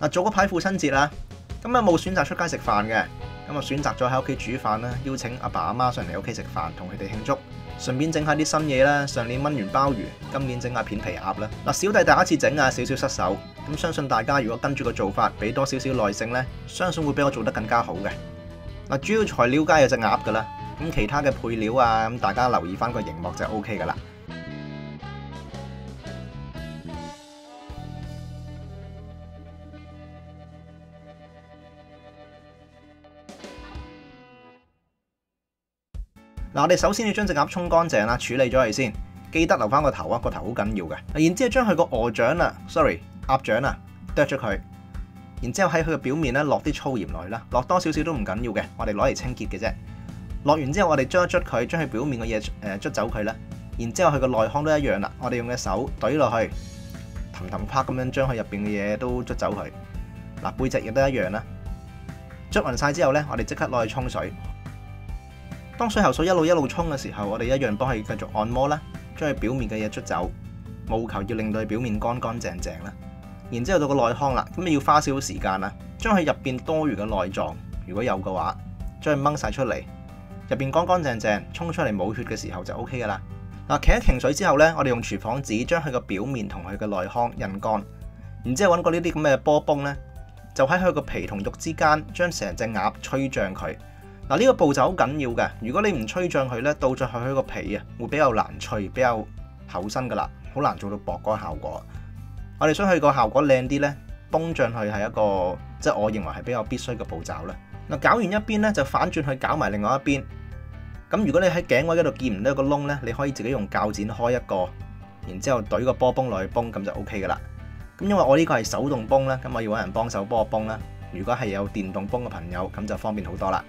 嗱，早嗰排父親節啦，咁啊冇選擇出街食飯嘅，咁啊選擇咗喺屋企煮飯啦，邀請阿爸阿媽上嚟屋企食飯，同佢哋慶祝，順便整下啲新嘢啦。上年炆完鮑魚，今年整下片皮鴨啦。嗱，小弟第一次整啊，少少失手，咁相信大家如果跟住個做法，俾多少少耐性呢，相信會比我做得更加好嘅。嗱，主要材料梗係有隻鴨噶啦，咁其他嘅配料啊，咁大家留意翻個熒幕就 O K 噶啦。嗱，我哋首先要將隻鴨沖乾淨啦，處理咗佢先，記得留翻個頭啊，個頭好緊要嘅。然之後將佢個鵝掌啊，sorry，鴨掌啊，剁咗佢。然之後喺佢嘅表面咧落啲粗鹽落去啦，落多少少都唔緊要嘅，我哋攞嚟清潔嘅啫。落完之後，我哋捽一捽佢，將佢表面嘅嘢誒捽走佢啦。然之後佢個內腔都一樣啦，我哋用隻手懟落去，氹氹啪咁樣將佢入邊嘅嘢都捽走佢。嗱，背脊亦都一樣啦。捽勻晒之後呢，我哋即刻攞去沖水。當水喉水一路一路沖嘅時候，我哋一樣幫佢繼續按摩啦，將佢表面嘅嘢捽走，務求要令到佢表面乾乾淨淨啦。然之後到個內腔啦，咁你要花少少時間啦，將佢入邊多餘嘅內臟，如果有嘅話，將佢掹晒出嚟，入邊乾乾淨淨，沖出嚟冇血嘅時候就 O K 噶啦。嗱，擎一停水之後呢，我哋用廚房紙將佢個表面同佢嘅內腔印乾，然之後揾個呢啲咁嘅波泵呢，就喺佢個皮同肉之間，將成隻鴨吹脹佢。嗱，呢個步驟好緊要嘅，如果你唔吹脹佢呢，到最後佢個皮啊會比較難脆，比較厚身噶啦，好難做到薄嗰個效果。我哋想佢個效果靚啲呢，崩脹佢係一個即係我認為係比較必須嘅步驟啦。嗱，搞完一邊呢，就反轉去搞埋另外一邊。咁如果你喺頸位嗰度見唔到一個窿呢，你可以自己用鉸剪開一個，然之後懟個波崩落去崩，咁就 O K 噶啦。咁因為我呢個係手動崩啦，咁我要揾人幫手幫我崩啦。如果係有電動崩嘅朋友，咁就方便好多啦。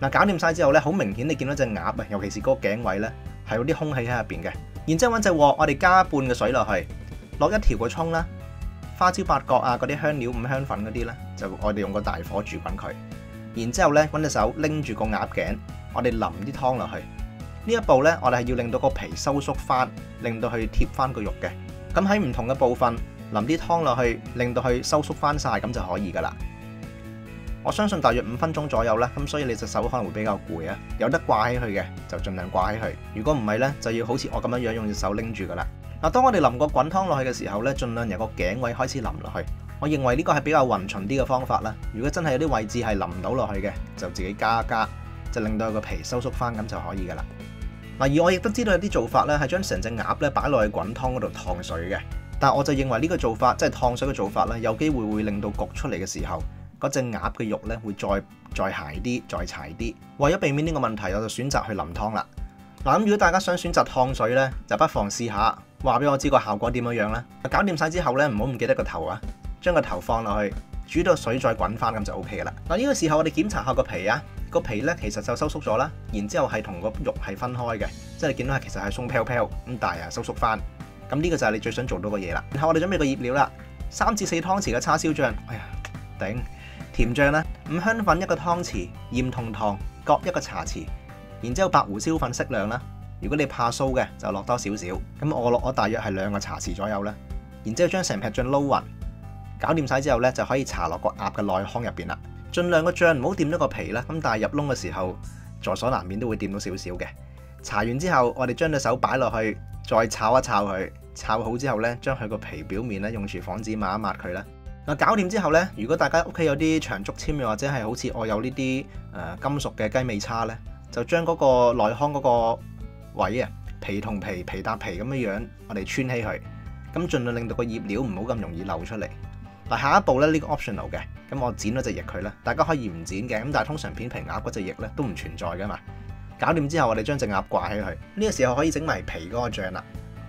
嗱，搞掂晒之後呢，好明顯你見到隻鴨啊，尤其是嗰個頸位呢，係有啲空氣喺入邊嘅。然之後揾隻鑊，我哋加半嘅水落去，落一條個葱啦，花椒八角啊，嗰啲香料五香粉嗰啲呢，就我哋用個大火煮滾佢。然之後呢，揾隻手拎住個鴨頸，我哋淋啲湯落去。呢一步呢，我哋係要令到個皮收縮翻，令到佢貼翻個肉嘅。咁喺唔同嘅部分淋啲湯落去，令到佢收縮翻晒，咁就可以噶啦。我相信大約五分鐘左右啦，咁所以你隻手可能會比較攰啊。有得掛起佢嘅就盡量掛起佢，如果唔係呢，就要好似我咁樣樣用隻手拎住噶啦。嗱，當我哋淋個滾湯落去嘅時候呢，盡量由個頸位開始淋落去。我認為呢個係比較勻循啲嘅方法啦。如果真係有啲位置係淋唔到落去嘅，就自己加一加，就令到個皮收縮翻咁就可以噶啦。嗱，而我亦都知道有啲做法呢係將成隻鴨呢擺落去滾湯嗰度燙水嘅，但我就認為呢個做法即係燙水嘅做法呢，有機會會令到焗出嚟嘅時候，嗰隻鴨嘅肉呢會再再鞋啲，再柴啲。為咗避免呢個問題，我就選擇去淋湯啦。嗱，咁如果大家想選擇燙水呢，就不妨試下，話俾我知個效果點樣樣啦。搞掂晒之後呢，唔好唔記得個頭啊，將個頭放落去，煮到水再滾翻咁就 O K 啦。嗱，呢個時候我哋檢查下個皮啊，個皮呢其實就收縮咗啦，然之後係同個肉係分開嘅，即係你見到係其實係鬆飄飄咁，但係啊收縮翻。咁呢個就係你最想做到嘅嘢啦。然後我哋準備個醃料啦，三至四湯匙嘅叉燒醬，哎呀頂！甜醬啦，五香粉一個湯匙，鹽同糖各一個茶匙，然之後白胡椒粉適量啦。如果你怕酥嘅，就落多少少。咁我落我大約係兩個茶匙左右啦。然之後將成劈醬撈勻，搞掂晒之後呢，就可以搽落個鴨嘅內腔入邊啦。盡量個醬唔好掂到個皮啦。咁但係入窿嘅時候，在所難免都會掂到少少嘅。搽完之後，我哋將隻手擺落去，再炒一炒佢，炒好之後呢，將佢個皮表面咧用廚房紙抹一抹佢啦。嗱，搞掂之後呢，如果大家屋企有啲長竹籤，又或者係好似我有呢啲誒金屬嘅雞尾叉呢，就將嗰個內腔嗰個位啊，皮同皮皮搭皮咁樣樣，我哋穿起佢，咁盡量令到個醃料唔好咁容易漏出嚟。嗱，下一步呢，呢個 optional 嘅，咁我剪咗隻翼佢啦，大家可以唔剪嘅，咁但係通常片皮鴨嗰隻翼呢都唔存在噶嘛。搞掂之後，我哋將隻鴨掛起佢，呢個時候可以整埋皮嗰個醬啦。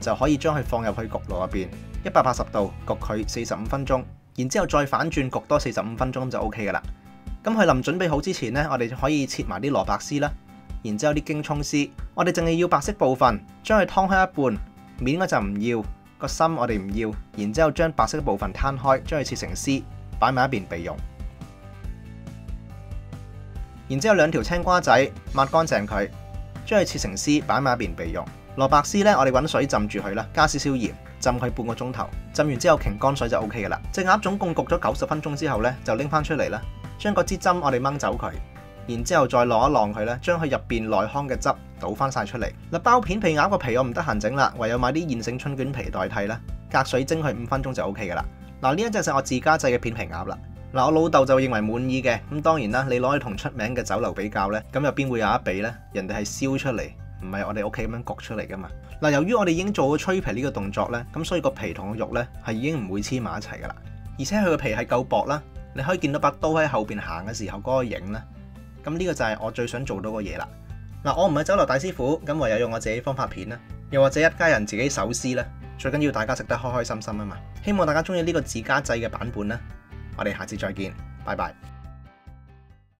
就可以將佢放入去焗爐入邊，一百八十度焗佢四十五分鐘，然之後再反轉焗多四十五分鐘就 O K 噶啦。咁佢臨準備好之前呢，我哋可以切埋啲蘿蔔絲啦。然之後啲京葱絲，我哋淨係要白色部分，將佢劏開一半，面我就唔要，個心我哋唔要。然之後將白色部分攤開，將佢切成絲，擺埋一邊備用。然之後兩條青瓜仔抹乾淨佢，將佢切成絲，擺埋一邊備用。蘿蔔絲呢，我哋揾水浸住佢啦，加少少鹽，浸佢半個鐘頭。浸完之後擎乾水就 O K 噶啦。隻鴨總共焗咗九十分鐘之後呢，就拎翻出嚟啦，將個支針我哋掹走佢。然之後再晾一晾佢咧，將佢入邊內腔嘅汁倒翻晒出嚟。嗱，包片皮鴨個皮我唔得閒整啦，唯有買啲現成春卷皮代替啦。隔水蒸佢五分鐘就 O K 噶啦。嗱，呢一隻就我自家製嘅片皮鴨啦。嗱，我老豆就認為滿意嘅。咁當然啦，你攞去同出名嘅酒樓比較呢，咁又邊會有一比呢？人哋係燒出嚟，唔係我哋屋企咁樣焗出嚟噶嘛。嗱，由於我哋已經做咗吹皮呢個動作呢，咁所以個皮同個肉呢係已經唔會黐埋一齊噶啦。而且佢個皮係夠薄啦，你可以見到把刀喺後邊行嘅時候嗰個影呢。咁呢個就係我最想做到嘅嘢啦。嗱，我唔係酒樓大師傅，咁唯有用我自己方法片啦，又或者一家人自己手撕啦。最緊要大家食得開開心心啊嘛。希望大家中意呢個自家製嘅版本啦。我哋下次再見，拜拜。